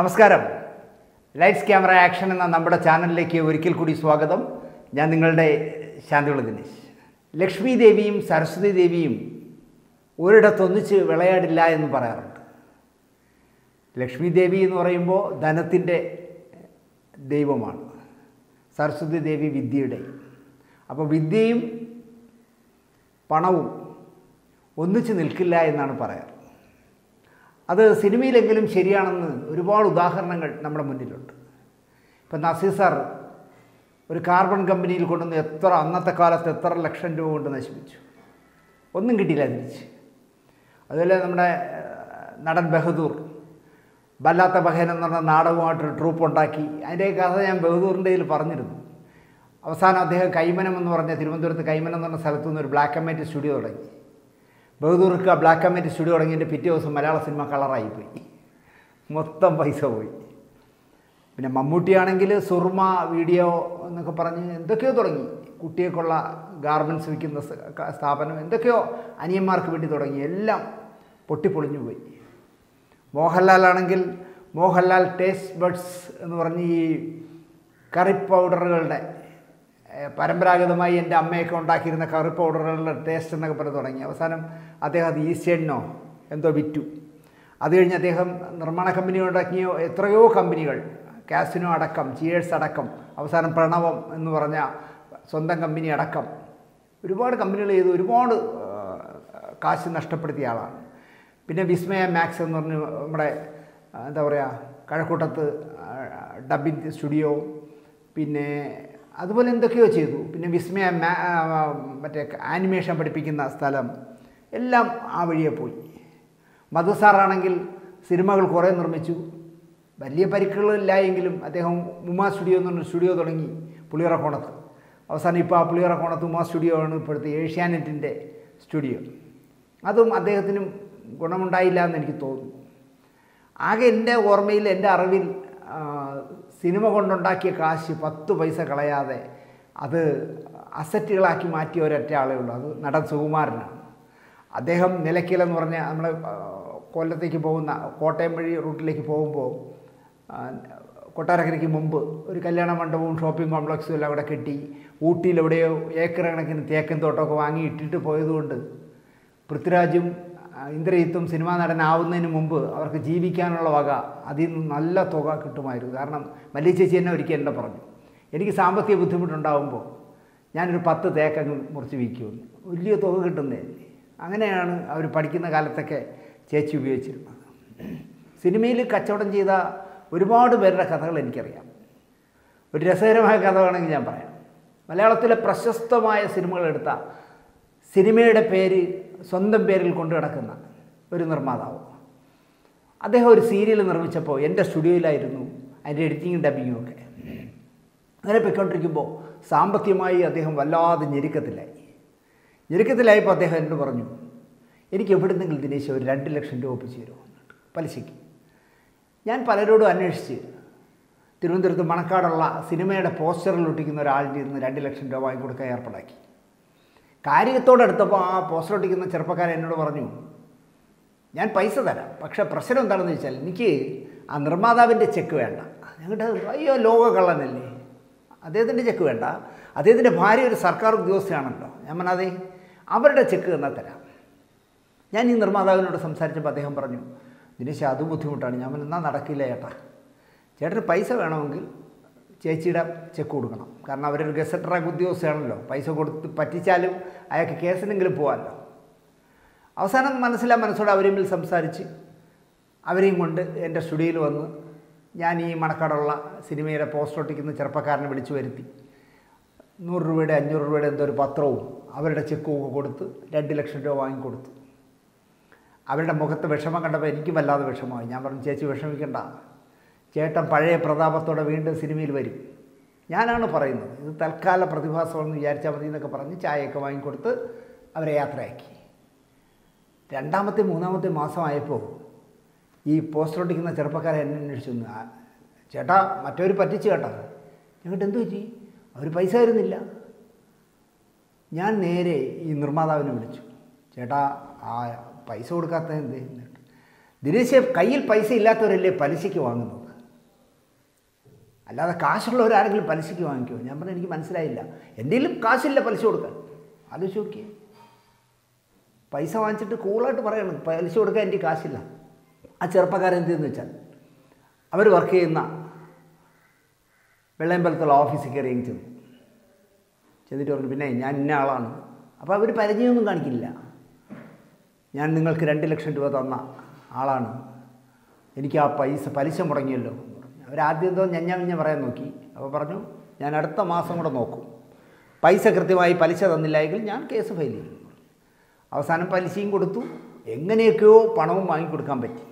നമസ്കാരം. Lights camera action എന്ന നമ്മുടെ ചാനലിലേക്ക് ഒരിക്കൽ കൂടി സ്വാഗതം. ഞാൻ നിങ്ങളുടെ ശാന്തിയുള്ള ദിനേശ് ലക്ഷ്മി ദേവിയും സരസ്വതി ദേവിയും ഒരിടത്തൊന്നിച്ച് വിളയാടില്ല എന്ന് പറയാറുണ്ട്. ലക്ഷ്മി ദേവി എന്ന് പറയുമ്പോൾ ധനത്തിന്റെ ദൈവമാണ്. സരസ്വതി ദേവി വിദ്യയുടെ. അപ്പോൾ വിദ്യയും പണവും ഒന്നിച്ച് നിൽക്കില്ല എന്നാണ് പറയാറ്. അത് സിനിമയിലെങ്കിലും ശരിയാണെന്ന് ഒരുപാട് ഉദാഹരണങ്ങൾ നമ്മുടെ മുന്നിലുണ്ട്. ഇപ്പം നസീർ സാർ ഒരു കാർബൺ കമ്പനിയിൽ കൊണ്ടുവന്ന് എത്ര അന്നത്തെ കാലത്ത് എത്ര ലക്ഷം രൂപ കൊണ്ട് നശിപ്പിച്ചു. ഒന്നും കിട്ടിയില്ല തിരിച്ച് അതുപോലെ നമ്മുടെ നടൻ ബഹദൂർ വല്ലാത്ത ബഹേൻ എന്ന് പറഞ്ഞ നാടകമായിട്ടൊരു ട്രൂപ്പ് ഉണ്ടാക്കി. അതിന്റെ കഥ ഞാൻ ബഹദൂറിന്റെ ഇതിൽ പറഞ്ഞിരുന്നു. അവസാനം അദ്ദേഹം കൈമനം എന്ന് പറഞ്ഞ തിരുവനന്തപുരത്ത് കൈമനം എന്ന് പറഞ്ഞ സ്ഥലത്തു നിന്ന് ഒരു ബ്ലാക്ക് ആൻഡ് വൈറ്റ് സ്റ്റുഡിയോ തുടങ്ങി. ബഹദൂർക്ക് ബ്ലാക്ക് ആൻഡ് വൈറ്റ് സ്റ്റുഡിയോ തുടങ്ങിയതിന്റെ പിറ്റേ ദിവസം മലയാള സിനിമ കളറായിപ്പോയി. മൊത്തം പൈസ പോയി. പിന്നെ മമ്മൂട്ടിയാണെങ്കിൽ സുർമ വീഡിയോ എന്നൊക്കെ പറഞ്ഞ് എന്തൊക്കെയോ തുടങ്ങി. കുട്ടികൾക്കുള്ള ഗാർമെന്റ്സ് വിൽക്കുന്ന സ്ഥാപനം എന്തൊക്കെയോ അനിയന്മാർക്ക് വേണ്ടി തുടങ്ങി. എല്ലാം പൊട്ടിപ്പൊളിഞ്ഞു പോയി. മോഹൻലാലാണെങ്കിൽ മോഹൻലാൽ ടേസ്റ്റ് ബഡ്സ് എന്ന് പറഞ്ഞ് ഈ കറി പൗഡറുകളുടെ പരമ്പരാഗതമായി എന്റെ അമ്മയൊക്കെ ഉണ്ടാക്കിയിരുന്ന കറി പൗഡറുകളുടെ ടേസ്റ്റ് എന്നൊക്കെ പറഞ്ഞ് തുടങ്ങി. അവസാനം അദ്ദേഹം അത് ഈസ്റ്റേണിനോ എന്തോ വിറ്റു. അത് കഴിഞ്ഞ് അദ്ദേഹം നിർമ്മാണ കമ്പനി ഉണ്ടാക്കിയ എത്രയോ കമ്പനികൾ കാസിനോ അടക്കം ചിയേഴ്സ് അടക്കം അവസാനം പ്രണവം എന്ന് പറഞ്ഞ സ്വന്തം കമ്പനി അടക്കം ഒരുപാട് കമ്പനികൾ ചെയ്ത് ഒരുപാട് കാശ് നഷ്ടപ്പെടുത്തിയ ആളാണ്. പിന്നെ വിസ്മയ മാക്സ് എന്ന് പറഞ്ഞ് നമ്മുടെ എന്താ പറയുക കഴക്കൂട്ടത്ത് ഡബിൻ സ്റ്റുഡിയോ പിന്നെ അതുപോലെ എന്തൊക്കെയോ ചെയ്തു. പിന്നെ വിസ്മയ മറ്റേ ആനിമേഷൻ പഠിപ്പിക്കുന്ന സ്ഥലം എല്ലാം ആ വഴിയെ പോയി. മധു സാറാണെങ്കിൽ സിനിമകൾ കുറേ നിർമ്മിച്ചു. വലിയ പരിക്കുകളില്ല എങ്കിലും അദ്ദേഹം ഉമാ സ്റ്റുഡിയോ എന്ന് സ്റ്റുഡിയോ തുടങ്ങി പുളിയറക്കോണത്ത്. അവസാനം ഇപ്പോൾ ആ പുളിയറക്കോണത്ത് ഉമാ സ്റ്റുഡിയോ ആണ് ഇപ്പോഴത്തെ ഏഷ്യാനെറ്റിന്റെ സ്റ്റുഡിയോ. അതും അദ്ദേഹത്തിനും ഗുണമുണ്ടായില്ല എന്ന് എനിക്ക് തോന്നുന്നു. ആകെ എന്റെ ഓർമ്മയിൽ എന്റെ അറിവിൽ സിനിമ കൊണ്ടുണ്ടാക്കിയ കാശ് പത്ത് പൈസ കളയാതെ അത് അസറ്റുകളാക്കി മാറ്റിയ ഒരൊറ്റ ആളേ ഉള്ളൂ. അത് നടൻ സുകുമാരനാണ്. അദ്ദേഹം നിലയ്ക്കലെന്ന് പറഞ്ഞ നമ്മൾ കൊല്ലത്തേക്ക് പോകുന്ന കോട്ടയം വഴി റൂട്ടിലേക്ക് പോകുമ്പോൾ കൊട്ടാരക്കരയ്ക്ക് മുമ്പ് ഒരു കല്യാണ മണ്ഡപവും ഷോപ്പിംഗ് കോംപ്ലക്സും എല്ലാം അവിടെ കെട്ടി ഊട്ടിയിൽ എവിടെയോ ഏക്കർ കണക്കിന് തേക്കൻ തോട്ടമൊക്കെ വാങ്ങി ഇട്ടിട്ട് പോയതുകൊണ്ട് പൃഥ്വിരാജും ആ, ഇന്ദ്രജിത്തും സിനിമാ നടനാവുന്നതിന് മുമ്പ് അവർക്ക് ജീവിക്കാനുള്ള വക അതിൽ നിന്ന് നല്ല തുക കിട്ടുമായിരുന്നു. കാരണം മല്ലി ചേച്ചി എന്നെ ഒരിക്കൽ എന്നെ പറഞ്ഞു. എനിക്ക് സാമ്പത്തിക ബുദ്ധിമുട്ടുണ്ടാകുമ്പോൾ ഞാനൊരു പത്ത് തേക്കങ്ങ് മുറിച്ച് വിൽക്കുമെന്ന്. വലിയ തുക കിട്ടുന്നതല്ലേ അങ്ങനെയാണ് അവർ പഠിക്കുന്ന കാലത്തൊക്കെ ചേച്ചി ഉപയോഗിച്ചിരുന്നത്. സിനിമയിൽ കച്ചവടം ചെയ്ത ഒരുപാട് പേരുടെ കഥകൾ എനിക്കറിയാം. ഒരു രസകരമായ കഥ വേണമെങ്കിൽ ഞാൻ പറയാം. മലയാളത്തിലെ പ്രശസ്തമായ സിനിമകൾ എടുത്ത സിനിമയുടെ പേര് സ്വന്തം പേരിൽ കൊണ്ടു കിടക്കുന്ന ഒരു നിർമ്മാതാവ്. അദ്ദേഹം ഒരു സീരിയൽ നിർമ്മിച്ചപ്പോൾ എന്റെ സ്റ്റുഡിയോയിലായിരുന്നു അതിന്റെ എഡിറ്റിങ്ങും ഡബിങ്ങും ഒക്കെ. അങ്ങനെ പോയിക്കൊണ്ടിരിക്കുമ്പോൾ സാമ്പത്തികമായി അദ്ദേഹം വല്ലാതെ ഞെരുക്കത്തിലായി. ഞെരുക്കത്തിലായപ്പോൾ അദ്ദേഹം എന്നോട് പറഞ്ഞു എനിക്ക് എവിടെ നിന്നെങ്കിലും ദിനേശ് ഒരു രണ്ട് ലക്ഷം രൂപ ഒപ്പിച്ച് തരുമോ? പലിശയ്ക്ക്. ഞാൻ പലരോടും അന്വേഷിച്ച് തിരുവനന്തപുരത്ത് മണക്കാടുള്ള സിനിമയുടെ പോസ്റ്ററിൽ ഒട്ടിക്കുന്ന ഒരാളിൽ ഇരുന്ന് രണ്ട് ലക്ഷം രൂപ വാങ്ങിക്കൊടുക്കാൻ ഏർപ്പാടാക്കി. കാര്യത്തോടെടുത്തപ്പോൾ ആ പോസ്റ്റർ ഒട്ടിക്കുന്ന ചെറുപ്പക്കാരൻ എന്നോട് പറഞ്ഞു ഞാൻ പൈസ തരാം പക്ഷേ പ്രശ്നം എന്താണെന്ന് വെച്ചാൽ എനിക്ക് ആ നിർമ്മാതാവിന്റെ ചെക്ക് വേണ്ട. ഞങ്ങളുടെ അയ്യോ ലോക കള്ളനല്ലേ അദ്ദേഹത്തിന്റെ ചെക്ക് വേണ്ട. അദ്ദേഹത്തിന്റെ ഭാര്യ ഒരു സർക്കാർ ഉദ്യോഗസ്ഥയാണല്ലോ. ഞാൻ പറഞ്ഞാതെ അവരുടെ ചെക്ക് എന്നാൽ തരാം. ഞാൻ ഈ നിർമ്മാതാവിനോട് സംസാരിച്ചപ്പോൾ അദ്ദേഹം പറഞ്ഞു ദിനേശ് അത് ബുദ്ധിമുട്ടാണ്. ഞാൻ എന്നാൽ നടക്കില്ല ചേട്ടാ. ചേട്ടന് പൈസ വേണമെങ്കിൽ ചേച്ചിയുടെ ചെക്ക് കൊടുക്കണം. കാരണം അവരൊരു ഗസറ്റ് ഉദ്യോഗസ്ഥയാണല്ലോ പൈസ കൊടുത്ത് പറ്റിച്ചാലും അയാൾക്ക് കേസിനെങ്കിലും പോകാമല്ലോ അവസാനം മനസ്സിലാ മനസ്സോടെ അവരും സംസാരിച്ച് അവരെയും കൊണ്ട് എന്റെ സ്റ്റുഡിയോയിൽ വന്ന് ഞാൻ ഈ മണക്കാടുള്ള സിനിമയുടെ പോസ്റ്റർ ഒട്ടിക്കുന്ന ചെറുപ്പക്കാരനെ വിളിച്ചു വരുത്തി. നൂറ് രൂപയുടെ അഞ്ഞൂറ് രൂപയുടെ എന്തോ ഒരു പത്രവും അവരുടെ ചെക്കും ഒക്കെ കൊടുത്ത് രണ്ട് ലക്ഷം രൂപ വാങ്ങിക്കൊടുത്തു അവരുടെ മുഖത്ത് വിഷമം കണ്ടപ്പോൾ എനിക്കും വല്ലാതെ വിഷമമായി. ഞാൻ പറഞ്ഞു ചേച്ചി വിഷമിക്കണ്ട. ചേട്ടൻ പഴയ പ്രതാപത്തോടെ വീണ്ടും സിനിമയിൽ വരും. ഞാനാണ് പറയുന്നത്. ഇത് തൽക്കാല പ്രതിഭാസമെന്ന് വിചാരിച്ചാൽ മതി എന്നൊക്കെ പറഞ്ഞ് ചായയൊക്കെ വാങ്ങിക്കൊടുത്ത് അവരെ യാത്രയാക്കി. രണ്ടാമത്തെ മൂന്നാമത്തെ മാസമായപ്പോൾ ഈ പോസ്റ്റർ ഒട്ടിക്കുന്ന ചെറുപ്പക്കാരെ എന്നെ അന്വേഷിച്ചു. വന്നു. "ആ, ചേട്ടാ മറ്റവർ പറ്റിച്ചു കേട്ടോ. ഞങ്ങൾക്ക് എന്ത് പറ്റി? അവർ പൈസ തരുന്നില്ല. ഞാൻ നേരെ ഈ നിർമ്മാതാവിനെ വിളിച്ചു. ചേട്ടാ ആ പൈസ കൊടുക്കാത്ത എന്ത് ദിനേശ് കയ്യിൽ പൈസ ഇല്ലാത്തവരല്ലേ പലിശയ്ക്ക് വാങ്ങുന്നത്? അല്ലാതെ കാശുള്ള ഒരാരെങ്കിലും പലിശയ്ക്ക് വാങ്ങിക്കുമോ ഞാൻ പറഞ്ഞു എനിക്ക് മനസ്സിലായില്ല. എന്തെങ്കിലും കാശില്ല പലിശ കൊടുക്കാൻ. ആലോചിച്ച് നോക്കിയേ. പൈസ വാങ്ങിച്ചിട്ട് കൂളായിട്ട് പറയണം. പലിശ കൊടുക്കാൻ എനിക്ക് കാശില്ല. ആ ചെറുപ്പക്കാരൻ എന്തെന്ന് വെച്ചാൽ അവർ വർക്ക് ചെയ്യുന്ന വെള്ളയമ്പലത്തുള്ള ഓഫീസിൽ കയറി അങ്ങ് ചെന്നു. ചെന്നിട്ട് പറഞ്ഞു പിന്നെ ഞാൻ ഇന്ന ആളാണ്. അപ്പോൾ അവർ പരിചയമൊന്നും കാണിക്കില്ല. ഞാൻ നിങ്ങൾക്ക് രണ്ട് ലക്ഷം രൂപ തന്ന ആളാണ്. എനിക്ക് ആ പൈസ പലിശ മുടങ്ങിയല്ലോ. അവരാദ്യം എന്തോ ഞഞ്ഞ മിഞ്ഞ പറയാൻ നോക്കി. അപ്പോൾ പറഞ്ഞു ഞാൻ അടുത്ത മാസം കൂടെ നോക്കും. പൈസ കൃത്യമായി പലിശ തന്നില്ല എങ്കിൽ ഞാൻ കേസ് ഫയൽ ചെയ്യും. അവസാനം പലിശയും കൊടുത്തു. എങ്ങനെയൊക്കെയോ പണവും വാങ്ങിക്കൊടുക്കാൻ പറ്റി.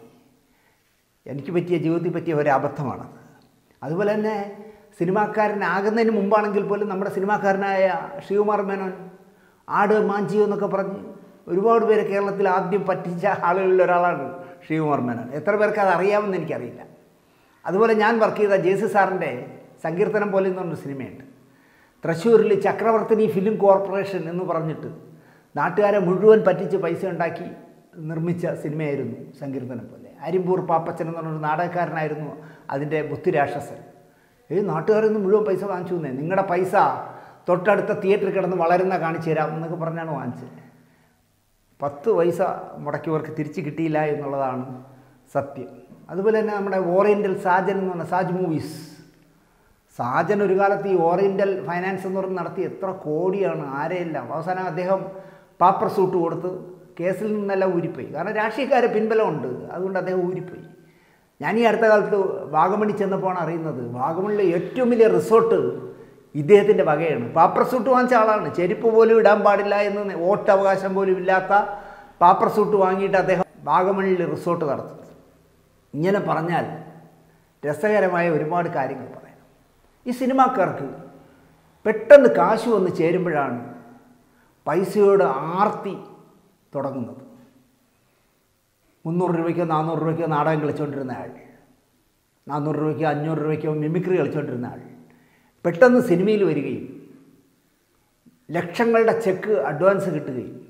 എനിക്ക് പറ്റിയ ജീവിതത്തിൽ പറ്റിയ ഒരു അബദ്ധമാണ് അതുപോലെ തന്നെ സിനിമാക്കാരനാകുന്നതിന് മുമ്പാണെങ്കിൽ പോലും നമ്മുടെ സിനിമാക്കാരനായ ശ്രീകുമാർ മേനോൻ ആട് മാഞ്ചിയോ എന്നൊക്കെ പറഞ്ഞ് ഒരുപാട് പേര് കേരളത്തിൽ ആദ്യം പറ്റിച്ച ആളുകളിൽ ഒരാളാണ് ശ്രീകുമാർ മേനോൻ. എത്ര പേർക്ക് അത് അറിയാമെന്ന് എനിക്കറിയില്ല. അതുപോലെ ഞാൻ വർക്ക് ചെയ്ത ജെ സി സാറിന്റെ സങ്കീർത്തനം പോലെ എന്ന് പറഞ്ഞൊരു സിനിമയുണ്ട്. തൃശ്ശൂരിൽ ചക്രവർത്തിനി ഫിലിം കോർപ്പറേഷൻ എന്ന് പറഞ്ഞിട്ട് നാട്ടുകാരെ മുഴുവൻ പറ്റിച്ച് പൈസ ഉണ്ടാക്കി നിർമ്മിച്ച സിനിമയായിരുന്നു സങ്കീർത്തനം പോലെ. അരിമ്പൂർ പാപ്പച്ചൻ എന്ന് പറഞ്ഞൊരു നാടകക്കാരനായിരുന്നു അതിന്റെ ബുദ്ധിരാക്ഷസൻ ഏയ് നാട്ടുകാരൊന്നും മുഴുവൻ പൈസ വാങ്ങിച്ചു തന്നെ നിങ്ങളുടെ പൈസ തൊട്ടടുത്ത തിയേറ്ററിൽ കിടന്ന് വളരുന്ന കാണിച്ചു തരാം എന്നൊക്കെ പറഞ്ഞാണ് വാങ്ങിച്ചത്. പത്ത് പൈസ മുടക്കിയവർക്ക് തിരിച്ച് കിട്ടിയില്ല എന്നുള്ളതാണ് സത്യം. അതുപോലെ തന്നെ നമ്മുടെ ഓറിയന്റൽ സാജൻ എന്ന് പറഞ്ഞ സാജ് മൂവീസ്. സാജൻ ഒരു കാലത്ത് ഈ ഓറിയന്റൽ ഫൈനാൻസ് എന്ന് പറഞ്ഞ് നടത്തി എത്ര കോടിയാണ് ആരെയെല്ലാം. അവസാനം അദ്ദേഹം പാപ്പർ സൂട്ട് കൊടുത്ത് കേസിൽ നിന്നെല്ലാം ഊരിപ്പോയി. കാരണം രാഷ്ട്രീയക്കാരെ പിൻബലമുണ്ട് അതുകൊണ്ട് അദ്ദേഹം ഊരിപ്പോയി. ഞാൻ ഈ അടുത്ത കാലത്ത് വാഗമണി ചെന്നപ്പോഴാണ് അറിയുന്നത് വാഗമണിലെ ഏറ്റവും വലിയ റിസോർട്ട് ഇദ്ദേഹത്തിന്റെ വകയാണ്. പാപ്പർ സൂട്ട് വാങ്ങിച്ച ആളാണ്. ചെരുപ്പ് പോലും ഇടാൻ പാടില്ല എന്ന് വോട്ട് വോട്ടവകാശം പോലും ഇല്ലാത്ത പാപ്പർ സൂട്ട് വാങ്ങിയിട്ട് അദ്ദേഹം വാഗമണിൽ റിസോർട്ട് നടത്തുന്നത് ഇങ്ങനെ പറഞ്ഞാൽ രസകരമായ ഒരുപാട് കാര്യങ്ങൾ പറയാം. ഈ സിനിമാക്കാർക്ക് പെട്ടെന്ന് കാശ് വന്ന് ചേരുമ്പോഴാണ് പൈസയോട് ആർത്തി തുടങ്ങുന്നത്. മുന്നൂറ് രൂപയ്ക്കോ നാനൂറ് രൂപയ്ക്കോ നാടകം കളിച്ചുകൊണ്ടിരുന്ന ആൾ നാനൂറ് രൂപയ്ക്കോ അഞ്ഞൂറ് രൂപയ്ക്കോ മിമിക്രി കളിച്ചുകൊണ്ടിരുന്ന ആൾ പെട്ടെന്ന് സിനിമയിൽ വരികയും ലക്ഷങ്ങളുടെ ചെക്ക് അഡ്വാൻസ് കിട്ടുകയും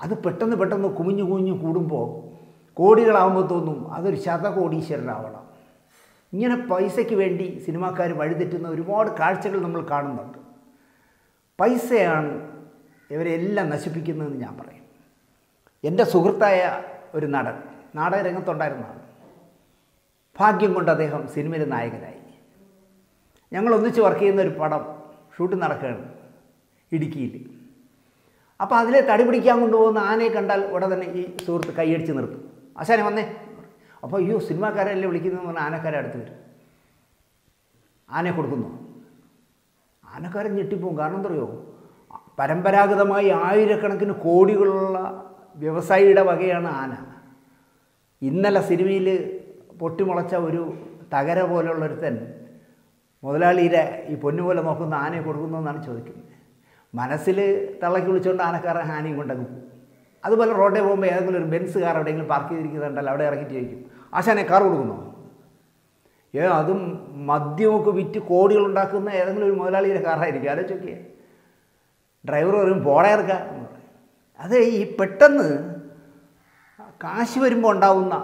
അത് പെട്ടെന്ന് പെട്ടെന്ന് കുമിഞ്ഞു കുമിഞ്ഞു കൂടുമ്പോൾ കോടികളാകുമ്പോൾ തോന്നും അതൊരു ശതകോടീശ്വരനാവണം. ഇങ്ങനെ പൈസയ്ക്ക് വേണ്ടി സിനിമാക്കാർ വഴിതെറ്റുന്ന ഒരുപാട് കാഴ്ചകൾ നമ്മൾ കാണുന്നുണ്ട്. പൈസയാണ് ഇവരെല്ലാം നശിപ്പിക്കുന്നതെന്ന് ഞാൻ പറയും. എന്റെ സുഹൃത്തായ ഒരു നടൻ നാടകരംഗത്തുണ്ടായിരുന്നതാണ്. ഭാഗ്യം കൊണ്ട് അദ്ദേഹം സിനിമയിൽ നായകനായി. ഞങ്ങൾ ഒന്നിച്ച് വർക്ക് ചെയ്യുന്ന ഒരു പടം ഷൂട്ടിംഗ് നടക്കുകയാണ് ഇടുക്കിയിൽ. അപ്പോൾ അതിലെ തടി പിടിക്കാൻ കൊണ്ടുപോകുന്ന ആനയെ കണ്ടാൽ ഉടനെ തന്നെ ഈ സുഹൃത്ത് കൈയടിച്ച് നിർത്തും. ആശാനെ വന്നേ. അപ്പോൾ അയ്യോ സിനിമാക്കാരല്ലേ വിളിക്കുന്നതെന്ന് പറഞ്ഞാൽ ആനക്കാരെ അടുത്ത് വരും. ആനയെ കൊടുക്കുന്നു. ആനക്കാരൻ ഞെട്ടിപ്പോവും കാരണം എന്തറിയോ? പരമ്പരാഗതമായി ആയിരക്കണക്കിന് കോടികളുള്ള വ്യവസായിയുടെ വകയാണ് ആന. ഇന്നലെ സിനിമയിൽ പൊട്ടിമുളച്ച ഒരു തകര പോലുള്ളൊരുത്തൻ മുതലാളിയുടെ ഈ പൊന്നു പൊന്നുപോലെ നോക്കുന്ന ആനയെ കൊടുക്കുന്നതെന്നാണ് ചോദിക്കുന്നത്. മനസ്സിൽ തള്ളക്കി വിളിച്ചുകൊണ്ട് ആനക്കാരൻ ആനയും കൊണ്ടങ്ങ് പോകും. അതുപോലെ റോഡിൽ പോകുമ്പോൾ ഏതെങ്കിലും ഒരു ബെൻസ് കാർ എവിടെയെങ്കിലും പാർക്ക് ചെയ്തിരിക്കുന്നുണ്ടല്ലോ അവിടെ ഇറങ്ങിയിട്ട് ചോദിക്കും ആശാനെ കാർ കൊടുക്കുന്നോ. ഏ അതും മദ്യമൊക്കെ വിറ്റ് കോടികൾ ഉണ്ടാക്കുന്ന ഏതെങ്കിലും ഒരു മുതലാളിയുടെ കാറായിരിക്കും നോക്കിയേ. ഡ്രൈവർ പറയും പോടെ ഇറക്കാം അതെ ഈ പെട്ടെന്ന് കാശ് വരുമ്പോൾ ഉണ്ടാവുന്ന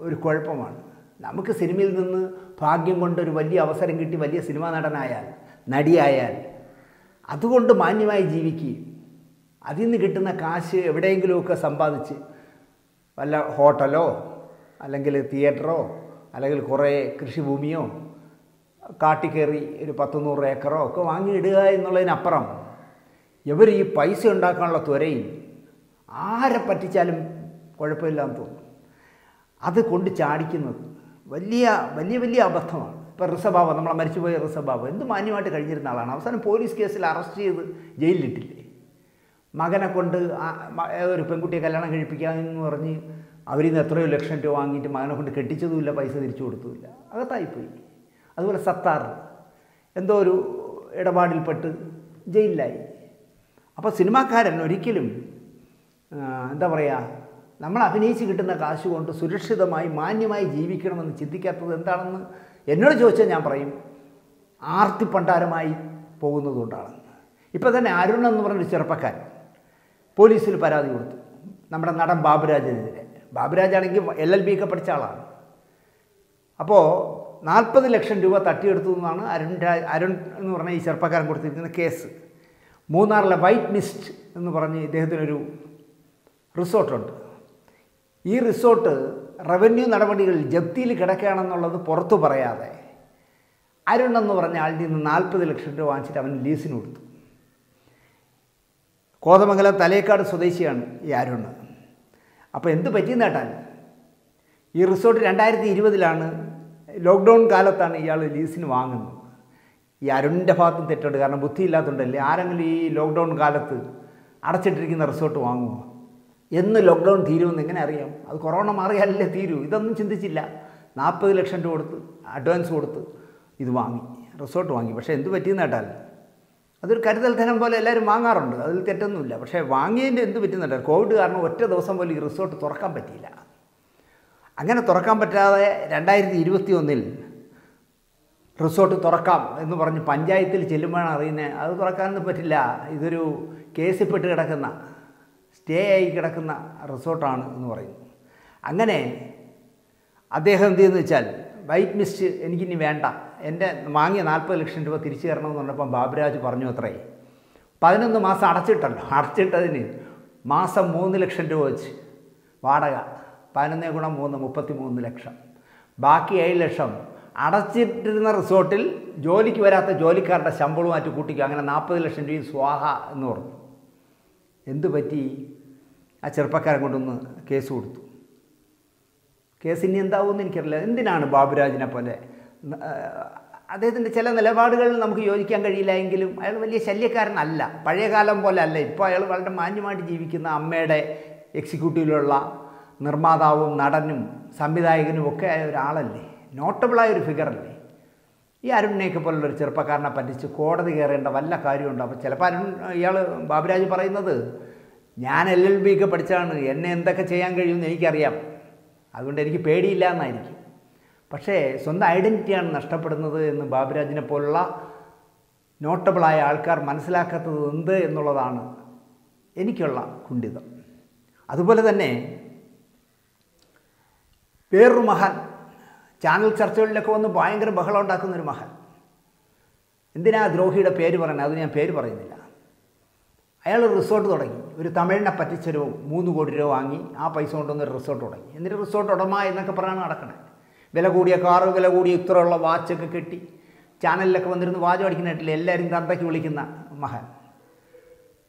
ഒരു കുഴപ്പമാണ്. നമുക്ക് സിനിമയിൽ നിന്ന് ഭാഗ്യം കൊണ്ട് ഒരു വലിയ അവസരം കിട്ടി വലിയ സിനിമാ നടനായാൽ നടിയായാൽ അതുകൊണ്ട് മാന്യമായി ജീവിക്കുകയും അതിൽ നിന്ന് കിട്ടുന്ന കാശ് എവിടെയെങ്കിലുമൊക്കെ സമ്പാദിച്ച് വല്ല ഹോട്ടലോ അല്ലെങ്കിൽ തിയേറ്ററോ അല്ലെങ്കിൽ കുറേ കൃഷിഭൂമിയോ കാട്ടി കയറി ഒരു പത്ത് നൂറ് ഏക്കറോ ഒക്കെ വാങ്ങിയിടുക എന്നുള്ളതിനപ്പുറം ഇവർ ഈ പൈസ ഉണ്ടാക്കാനുള്ള ത്വരയിൽ ആരെ പറ്റിച്ചാലും കുഴപ്പമില്ലാന്ന് തോന്നും. അത് കൊണ്ട് ചാടിക്കുന്നത് വലിയ വലിയ വലിയ അബദ്ധമാണ്. ഇപ്പോൾ റിസബാബ് നമ്മളെ മരിച്ചുപോയ റിസബാബ് എന്ത് മാന്യമായിട്ട് കഴിഞ്ഞിരുന്ന ആളാണ്. അവസാനം പോലീസ് കേസിൽ അറസ്റ്റ് ചെയ്ത് ജയിലിലിട്ടില്ലേ? മകനെ കൊണ്ട് ഒരു പെൺകുട്ടിയെ കല്യാണം കഴിപ്പിക്കാമെന്ന് പറഞ്ഞ് അവരിൽ നിന്ന് എത്രയോ ലക്ഷം രൂപ വാങ്ങിയിട്ട് മകനെ കൊണ്ട് കെട്ടിച്ചതുമില്ല പൈസ തിരിച്ചു കൊടുത്തുമില്ല. അകത്തായിപ്പോയി. അതുപോലെ സത്താർ എന്തോ ഒരു ഇടപാടിൽപ്പെട്ട് ജയിലിലായി. അപ്പോൾ സിനിമാക്കാരൻ ഒരിക്കലും എന്താ പറയുക നമ്മൾ അഭിനയിച്ച് കിട്ടുന്ന കാശ് കൊണ്ട് സുരക്ഷിതമായി മാന്യമായി ജീവിക്കണമെന്ന് ചിന്തിക്കാത്തത് എന്താണെന്ന് എന്നോട് ചോദിച്ചാൽ ഞാൻ പറയും ആർത്തിപ്പണ്ടാരമായി പോകുന്നതുകൊണ്ടാണ് ഇപ്പോൾ തന്നെ അരുൺ എന്ന് പറഞ്ഞൊരു ചെറുപ്പക്കാരൻ. പോലീസിൽ പരാതി കൊടുത്തു. നമ്മുടെ നടൻ ബാബുരാജിനെതിരെ. ബാബുരാജാണെങ്കിൽ എൽ എൽ ബി ഒക്കെ പഠിച്ച ആളാണ്. അപ്പോൾ നാൽപ്പത് ലക്ഷം രൂപ തട്ടിയെടുത്തു എന്നാണ് അരുൺ രാജ് അരുൺ എന്ന് പറഞ്ഞ ഈ ചെറുപ്പക്കാരൻ കൊടുത്തിരിക്കുന്ന കേസ്. മൂന്നാറിലെ വൈറ്റ് മിസ്റ്റ് എന്ന് പറഞ്ഞ് ഇദ്ദേഹത്തിനൊരു റിസോർട്ടുണ്ട്. ഈ റിസോർട്ട് റവന്യൂ നടപടികളിൽ ജപ്തിയിൽ കിടക്കുകയാണെന്നുള്ളത് പുറത്തു പറയാതെ അരുൺ എന്ന് പറഞ്ഞ ആളിൽ നിന്ന് നാൽപ്പത് ലക്ഷം രൂപ വാങ്ങിച്ചിട്ട് അവൻ ലീസിന് കൊടുത്തു. കോതമംഗലം തലേക്കാട് സ്വദേശിയാണ് ഈ അരുൺ. അപ്പോൾ എന്ത് പറ്റിയെന്ന് കേട്ടാൽ ഈ റിസോർട്ട് രണ്ടായിരത്തി ഇരുപതിലാണ് ലോക്ക്ഡൗൺ കാലത്താണ് ഇയാൾ ലീസിന് വാങ്ങുന്നത്. ഈ അരുണിന്റെ ഭാഗത്തും തെറ്റുണ്ട്. കാരണം ബുദ്ധിയില്ലാത്തതുകൊണ്ടല്ലേ ആരെങ്കിലും ഈ ലോക്ക്ഡൗൺ കാലത്ത് അടച്ചിട്ടിരിക്കുന്ന റിസോർട്ട് വാങ്ങുമോ എന്ന് ലോക്ക്ഡൗൺ തീരുമെന്ന് എങ്ങനെ അറിയാം? അത് കൊറോണ മാറിയാലല്ലേ തീരൂ. ഇതൊന്നും ചിന്തിച്ചില്ല. നാൽപ്പത് ലക്ഷം രൂപ കൊടുത്ത് അഡ്വാൻസ് കൊടുത്ത് ഇത് വാങ്ങി റിസോർട്ട് വാങ്ങി. പക്ഷേ എന്ത് പറ്റിയെന്ന് കേട്ടാൽ അതൊരു കരുതൽ ധനം പോലെ എല്ലാവരും വാങ്ങാറുണ്ട്. അതിൽ തെറ്റൊന്നുമില്ല. പക്ഷേ വാങ്ങിയതിന്റെ എന്ത് പറ്റുന്നുണ്ട് കോവിഡ് കാരണം ഒറ്റ ദിവസം പോലും ഈ റിസോർട്ട് തുറക്കാൻ പറ്റിയില്ല. അങ്ങനെ തുറക്കാൻ പറ്റാതെ രണ്ടായിരത്തി ഇരുപത്തി ഒന്നിൽ റിസോർട്ട് തുറക്കാം എന്ന് പറഞ്ഞ് പഞ്ചായത്തിൽ ചെല്ലുമ്പോഴാണ് അറിയുന്നത് അത് തുറക്കാനൊന്നും പറ്റില്ല. ഇതൊരു കേസിൽപ്പെട്ട് കിടക്കുന്ന സ്റ്റേ ആയി കിടക്കുന്ന റിസോർട്ടാണ് എന്ന് പറയുന്നു അങ്ങനെ അദ്ദേഹം എന്ത് ചെയ്യുന്നു വെച്ചാൽ വൈറ്റ് മിസ്റ്റ് എനിക്കിനി വേണ്ട. എന്റെ വാങ്ങിയ നാൽപ്പത് ലക്ഷം രൂപ തിരിച്ചു തരണമെന്ന് പറഞ്ഞപ്പം ബാബുരാജ് പറഞ്ഞു അത്രേ. പതിനൊന്ന് മാസം അടച്ചിട്ടല്ലോ. അടച്ചിട്ടതിന് മാസം മൂന്ന് ലക്ഷം രൂപ വെച്ച്. വാടക. പതിനൊന്ന് ഗുണം മൂന്ന് മുപ്പത്തി മൂന്ന് ലക്ഷം. ബാക്കി ഏഴ് ലക്ഷം. അടച്ചിട്ടിരുന്ന റിസോർട്ടിൽ ജോലിക്ക് വരാത്ത ജോലിക്കാരുടെ ശമ്പളവുമായിട്ട് കൂട്ടിക്കും. അങ്ങനെ നാൽപ്പത് ലക്ഷം രൂപയും സ്വാഹ എന്ന് പറഞ്ഞു. എന്തു പറ്റി? ആ ചെറുപ്പക്കാരൻ കൊണ്ടൊന്ന് കേസ് കൊടുത്തു. കേസ് ഇനി എന്താവുമെന്ന് എനിക്കറിയില്ല. എന്തിനാണ് ബാബുരാജിനെ പോലെ അദ്ദേഹത്തിന്റെ ചില നിലപാടുകൾ നമുക്ക് യോജിക്കാൻ കഴിയില്ല എങ്കിലും അയാൾ വലിയ ശല്യക്കാരനല്ല. പഴയ കാലം പോലെ അല്ല ഇപ്പോൾ അയാൾ വളരെ മാന്യമായിട്ട് ജീവിക്കുന്ന അമ്മയുടെ എക്സിക്യൂട്ടീവിലുള്ള നിർമ്മാതാവും നടനും സംവിധായകനും ഒക്കെ ആയ ഒരാളല്ലേ. നോട്ടബിളായ ഒരു ഫിഗറല്ലേ ഈ അരുണിനെയൊക്കെ പോലുള്ളൊരു ചെറുപ്പക്കാരനെ പറ്റിച്ച് കോടതി കയറേണ്ട വല്ല കാര്യമുണ്ടോ? അപ്പോൾ ചിലപ്പോൾ അരുൺ ഇയാൾ ബാബുരാജ് പറയുന്നത് ഞാൻ എൽ എൽ ബി ഒക്കെ പഠിച്ചാണ്. എന്നെ എന്തൊക്കെ ചെയ്യാൻ കഴിയുമെന്ന് എനിക്കറിയാം. അതുകൊണ്ട് എനിക്ക് പേടിയില്ല എന്നായിരിക്കും. പക്ഷേ സ്വന്തം ഐഡന്റിറ്റിയാണ് നഷ്ടപ്പെടുന്നത് എന്ന് ബാബുരാജിനെ പോലുള്ള നോട്ടബിളായ ആൾക്കാർ മനസ്സിലാക്കാത്തത് എന്ത് എന്നുള്ളതാണ് എനിക്കുള്ള കുണ്ഠിതം. അതുപോലെ തന്നെ വേറൊരു മഹാൻ ചാനൽ ചർച്ചകളിലൊക്കെ വന്ന് ഭയങ്കര ബഹളം ഉണ്ടാക്കുന്ന ഒരു മഹാൻ. എന്തിനാ ദ്രോഹിയുടെ പേര് പറയുന്നത്? അത് ഞാൻ പേര് പറയുന്നില്ല. അയാൾ ഒരു റിസോർട്ട് തുടങ്ങി. ഒരു തമിഴിനെ പറ്റിച്ചൊരു മൂന്ന് കോടി രൂപ വാങ്ങി. ആ പൈസ കൊണ്ടുവന്ന് ഒരു റിസോർട്ട് തുടങ്ങി. എന്നിട്ട് റിസോർട്ട് ഉടമ എന്നൊക്കെ പറഞ്ഞാണ് നടക്കണേ. വില കൂടിയ കാറ് വില കൂടിയ ഇത്രയുള്ള വാച്ചൊക്കെ കെട്ടി. ചാനലിലൊക്കെ വന്നിരുന്ന് വാചം അടിക്കുന്നിട്ടില്ല എല്ലാവരും തന്തയ്ക്ക് വിളിക്കുന്ന മഹൻ.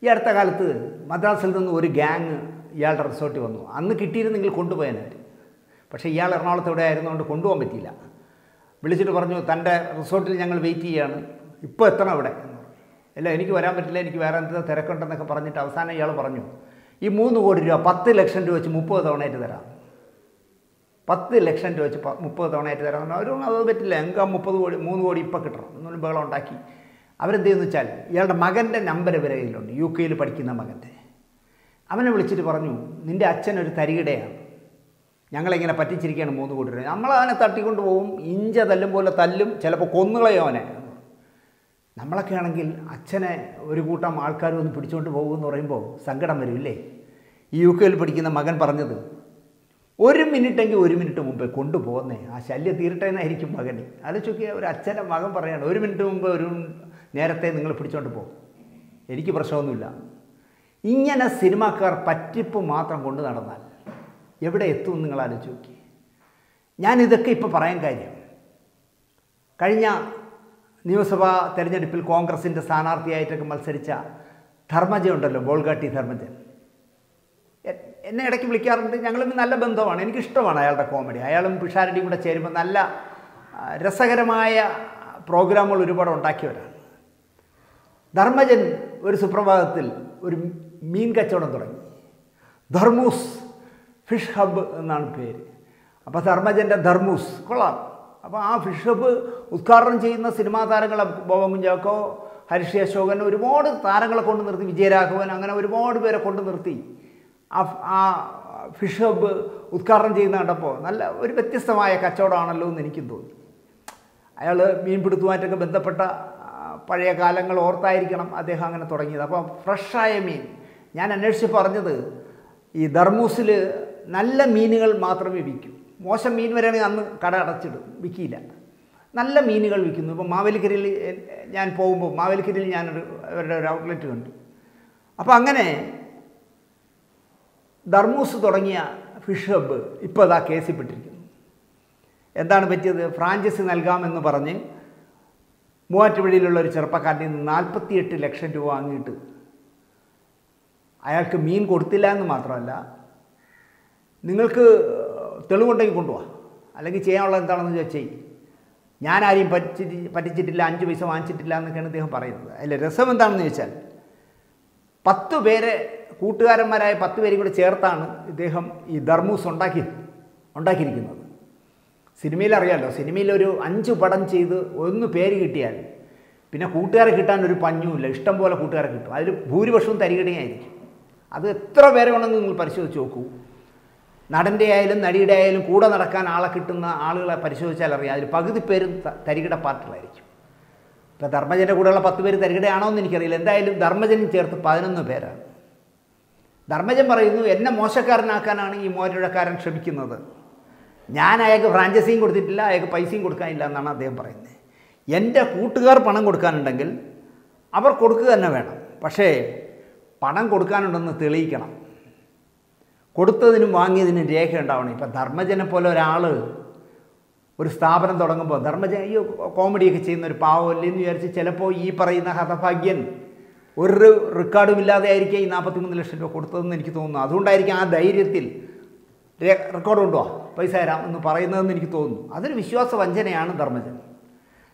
ഈ അടുത്ത കാലത്ത് മദ്രാസിൽ നിന്ന് ഒരു ഗ്യാങ് ഇയാളുടെ റിസോർട്ടിൽ വന്നു. അന്ന് കിട്ടിയിരുന്നെങ്കിൽ കൊണ്ടുപോയാനായിട്ട്. പക്ഷേ ഇയാൾ എറണാകുളത്ത് ഇവിടെ ആയിരുന്നുകൊണ്ട് കൊണ്ടുപോകാൻ പറ്റിയില്ല. വിളിച്ചിട്ട് പറഞ്ഞു തന്റെ റിസോർട്ടിൽ ഞങ്ങൾ വെയിറ്റ് ചെയ്യുകയാണ് ഇപ്പോൾ എത്തണം ഇവിടെ അല്ല. എനിക്ക് വരാൻ പറ്റില്ല. എനിക്ക് വേറെ എന്താ തിരക്കുണ്ടെന്നൊക്കെ പറഞ്ഞിട്ട് അവസാനം ഇയാൾ പറഞ്ഞു ഈ മൂന്ന് കോടി രൂപ പത്ത് ലക്ഷം രൂപ വെച്ച് മുപ്പത് തവണയായിട്ട് തരാം. പത്ത് ലക്ഷം രൂപ വെച്ച് മുപ്പത് തവണയായിട്ട് എന്ന് പറഞ്ഞു. അവരും അത് പറ്റില്ല. ആ മുപ്പത് കോടി മൂന്ന് കോടി ഇപ്പം കിട്ടണം. എന്നൊരു ബഹളം ഉണ്ടാക്കി. അവരെന്ത് ചെയ്യുന്നു വെച്ചാൽ ഇയാളുടെ മകന്റെ നമ്പർ ഇവരെ കയ്യിലുണ്ട്. യു കെയിൽ പഠിക്കുന്ന മകന്റെ. അവനെ വിളിച്ചിട്ട് പറഞ്ഞു നിന്റെ അച്ഛൻ ഒരു തരികിടയാണ്. ഞങ്ങളിങ്ങനെ പറ്റിച്ചിരിക്കുകയാണ് മൂന്ന് കോടി രൂപ? അവനെ തട്ടിക്കൊണ്ട് പോകും ഇഞ്ച തല്ലും പോലെ തല്ലും. ചിലപ്പോൾ കൊന്നുകളയോ അവനെ. നമ്മളൊക്കെ ആണെങ്കിൽ അച്ഛനെ ഒരു കൂട്ടം ആൾക്കാർ ഒന്ന് പിടിച്ചുകൊണ്ട് പോകുമെന്ന് പറയുമ്പോൾ സങ്കടം വരും ഇല്ലേ? ഈ യു കെയിൽ പഠിക്കുന്ന മകൻ പറഞ്ഞത് ഒരു മിനിറ്റെങ്കിൽ ഒരു മിനിറ്റ് മുമ്പേ കൊണ്ടുപോകുന്നേ ആ ശല്യം തീരട്ടെ എന്നായിരിക്കും മകൻ ആലോചിക്കുക ഒരു അച്ഛന്റെ മകൻ പറയാണ് ഒരു മിനിറ്റ് മുമ്പ് ഒരു നേരത്തെ നിങ്ങൾ പിടിച്ചോണ്ട് പോകും എനിക്ക് പ്രശ്നമൊന്നുമില്ല. ഇങ്ങനെ സിനിമാക്കാർ പറ്റിപ്പ് മാത്രം കൊണ്ടു നടന്നാൽ എവിടെ എത്തും നിങ്ങൾ ആലോചിച്ച് നോക്കി ഞാൻ ഇതൊക്കെ ഇപ്പോൾ പറയാൻ കാര്യം. കഴിഞ്ഞ നിയമസഭാ തെരഞ്ഞെടുപ്പിൽ കോൺഗ്രസിന്റെ സ്ഥാനാർത്ഥിയായിട്ടൊക്കെ മത്സരിച്ച ധർമ്മജ ഉണ്ടല്ലോ ബോൾഗാട്ടി ധർമ്മജൻ. എന്നെ ഇടയ്ക്ക് വിളിക്കാറുണ്ട്. ഞങ്ങളും നല്ല ബന്ധമാണ്. എനിക്കിഷ്ടമാണ് അയാളുടെ കോമഡി. അയാളും പിഷാരടിയും കൂടെ ചേരുമ്പോൾ നല്ല രസകരമായ പ്രോഗ്രാമുകൾ ഒരുപാട് ഉണ്ടാക്കിയവരാണ്. ധർമ്മജൻ ഒരു സുപ്രഭാതത്തിൽ ഒരു മീൻ കച്ചവടം തുടങ്ങി. ധർമൂസ് ഫിഷ് ഹബ്ബ് എന്നാണ് പേര്. അപ്പോൾ ധർമ്മജന്റെ ധർമൂസ് കൊള്ളാം. അപ്പോൾ ആ ഫിഷ് ഹബ്ബ് ഉദ്ഘാടനം ചെയ്യുന്ന സിനിമാ താരങ്ങളെ ബോബൻ കുഞ്ചാക്കോ ഹരിഷി അശോകൻ ഒരുപാട് താരങ്ങളെ കൊണ്ട് നിർത്തി വിജയരാഘവൻ അങ്ങനെ ഒരുപാട് പേരെ കൊണ്ട് നിർത്തി. ആ ഫിഷ് ഹബ്ബ് ഉദ്ഘാടനം ചെയ്യുന്ന കണ്ടപ്പോൾ നല്ല ഒരു വ്യത്യസ്തമായ കച്ചവടമാണല്ലോ എന്ന് എനിക്കും തോന്നി. അയാൾ മീൻപിടുത്തവുമായിട്ടൊക്കെ ബന്ധപ്പെട്ട പഴയ കാലങ്ങൾ ഓർത്തായിരിക്കണം അദ്ദേഹം അങ്ങനെ തുടങ്ങിയത്. അപ്പോൾ ഫ്രഷായ മീൻ. ഞാൻ അന്വേഷിച്ച് പറഞ്ഞത് ഈ ധർമൂസിൽ നല്ല മീനുകൾ മാത്രമേ വിൽക്കൂ. മോശം മീൻ വരെയാണെങ്കിൽ അന്ന് കട അടച്ചിടും. വിൽക്കിയില്ല. നല്ല മീനുകൾ വിൽക്കുന്നു. ഇപ്പോൾ മാവേലിക്കരയിൽ ഞാൻ പോകുമ്പോൾ മാവേലിക്കരയിൽ ഞാനൊരു അവരുടെ ഒരു ഔട്ട്ലെറ്റ് കണ്ടു. അപ്പോൾ അങ്ങനെ ധർമ്മൂസ് തുടങ്ങിയ ഫിഷ് ഹബ്ബ് ഇപ്പോൾ അതാ കേസിൽപ്പെട്ടിരിക്കുന്നു എന്താണ് പറ്റിയത്? ഫ്രാഞ്ചൈസി നൽകാമെന്ന് പറഞ്ഞ് മൂവാറ്റുപുഴയിലുള്ള ഒരു ചെറുപ്പക്കാരനിൽ നിന്ന് നാൽപ്പത്തിയെട്ട് ലക്ഷം രൂപ വാങ്ങിയിട്ട് അയാൾക്ക് മീൻ കൊടുത്തില്ല എന്ന് മാത്രമല്ല നിങ്ങൾക്ക് തെളിവുണ്ടെങ്കിൽ കൊണ്ടുപോവാ അല്ലെങ്കിൽ ചെയ്യാനുള്ളത് എന്താണെന്ന് ചോദിച്ചാൽ ഞാൻ ആരെയും പറ്റിച്ച് പറ്റിച്ചിട്ടില്ല അഞ്ച് പൈസ വാങ്ങിച്ചിട്ടില്ല എന്നൊക്കെയാണ് അദ്ദേഹം പറയുന്നത്. അതിൽ രസം എന്താണെന്ന് ചോദിച്ചാൽ പത്ത് പേരെ കൂട്ടുകാരന്മാരായ പത്ത് പേരും കൂടി ചേർത്താണ് ഇദ്ദേഹം ഈ ധർമ്മൂസ് ഉണ്ടാക്കി ഉണ്ടാക്കിയിരിക്കുന്നത്. സിനിമയിൽ അറിയാമല്ലോ സിനിമയിൽ ഒരു അഞ്ച് പടം ചെയ്ത് ഒന്ന് പേര് കിട്ടിയാൽ പിന്നെ കൂട്ടുകാരെ കിട്ടാൻ ഒരു പഞ്ഞുമില്ല. ഇഷ്ടം പോലെ കൂട്ടുകാരെ കിട്ടും. അതിൽ ഭൂരിപക്ഷവും തരികിടയായിരിക്കും. അത് എത്ര പേരെ വേണമെന്ന് നിങ്ങൾ പരിശോധിച്ച് നോക്കൂ. നടന്റെ ആയാലും നടിയുടെ ആയാലും കൂടെ നടക്കാൻ ആളെ കിട്ടുന്ന ആളുകളെ പരിശോധിച്ചാൽ അറിയാം. അതിൽ പകുതി പേരും തരികിട പാർട്ടികളായിരിക്കും. ഇപ്പോൾ ധർമ്മജന്റെ കൂടെയുള്ള പത്ത് പേര് തരികിടയാണോ എന്ന് എനിക്കറിയില്ല. എന്തായാലും ധർമ്മജനും ചേർത്ത് പതിനൊന്ന് പേരാണ്. ധർമ്മജൻ പറയുന്നു എന്നെ മോശക്കാരനാക്കാനാണ് ഈ മോരഴക്കാരൻ ശ്രമിക്കുന്നത്. ഞാൻ അയാൾക്ക് ഫ്രാഞ്ചൈസിയും കൊടുത്തിട്ടില്ല അയാൾക്ക് പൈസയും കൊടുക്കാനില്ല എന്നാണ് അദ്ദേഹം പറയുന്നത്. എന്റെ കൂട്ടുകാർ പണം കൊടുക്കാനുണ്ടെങ്കിൽ അവർ കൊടുക്കുക തന്നെ വേണം. പക്ഷേ പണം കൊടുക്കാനുണ്ടെന്ന് തെളിയിക്കണം. കൊടുത്തതിനും വാങ്ങിയതിനും രേഖ ഉണ്ടാവണം. ഇപ്പം ധർമ്മജനെ പോലെ ഒരാൾ ഒരു സ്ഥാപനം തുടങ്ങുമ്പോൾ ധർമ്മജൻ ഈ കോമഡിയൊക്കെ ചെയ്യുന്ന ഒരു പാവമല്ലേ? എന്ന് വിചാരിച്ച് ചിലപ്പോൾ ഈ പറയുന്ന ഹതഭാഗ്യൻ ഒരു റെക്കോർഡും ഇല്ലാതെ ആയിരിക്കും ഈ നാൽപ്പത്തിമൂന്ന് ലക്ഷം രൂപ കൊടുത്തതെന്ന് എനിക്ക് തോന്നുന്നു. അതുകൊണ്ടായിരിക്കും ആ ധൈര്യത്തിൽ റെക്കോർഡ് കൊണ്ടുവാ പൈസ തരാം എന്ന് പറയുന്നതെന്ന് എനിക്ക് തോന്നുന്നു. അതൊരു വിശ്വാസ വഞ്ചനയാണ് ധർമ്മജൻ.